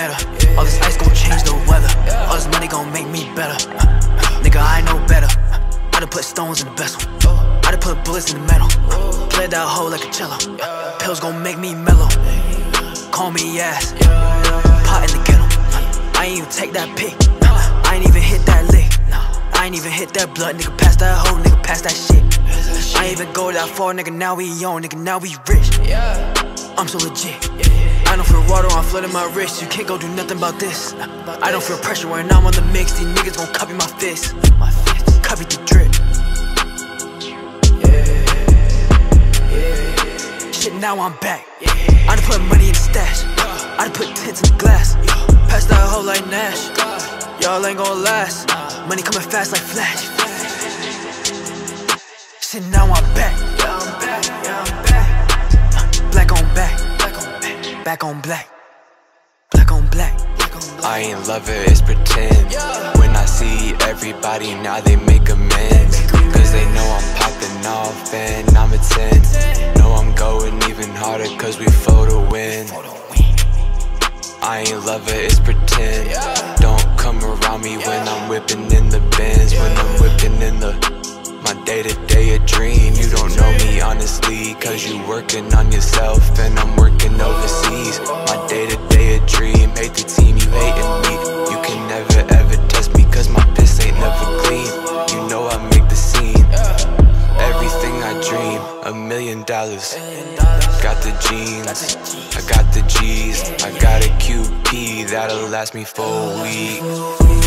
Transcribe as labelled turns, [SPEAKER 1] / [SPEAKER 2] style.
[SPEAKER 1] better. All this ice gon' change the weather. All this money gon' make me better. Nigga, I know better. I done put stones in the vessel. I done put bullets in the metal. Play that hoe like a cello. Pills gon' make me mellow. Call me ass. Pot in the kettle. I ain't even take that pick. I ain't even hit that lick. I ain't even hit that blood, nigga. Pass that hoe, nigga. Pass that shit. I ain't even go that far, nigga. Now we on, nigga. Now we rich. I'm so legit. I don't feel water, I'm flooding my wrist. You can't go do nothing about this. I don't feel pressure when I'm on the mix. These niggas gon' copy my fist. Copy the drip. Shit, now I'm back. I done put money in the stash. I done put tents in the glass. Pass that hoe like Nash. Y'all ain't gon' last. Money coming fast like flash. Shit, now I'm back. Back. On black. Black on black. Black on black.
[SPEAKER 2] I ain't love it, it's pretend. When I see everybody, now they make amends. Cause they know I'm popping off and I'm a 10. Know I'm going even harder cause we flow to win. I ain't love it, it's pretend. Don't cause you working on yourself and I'm working overseas. My day to day a dream. Hate the team, you hating me. You can never ever test me, cause my piss ain't never clean. You know I make the scene. Everything I dream, a million dollars. Got the jeans, I got the G's, I got a QP that'll last me for a week.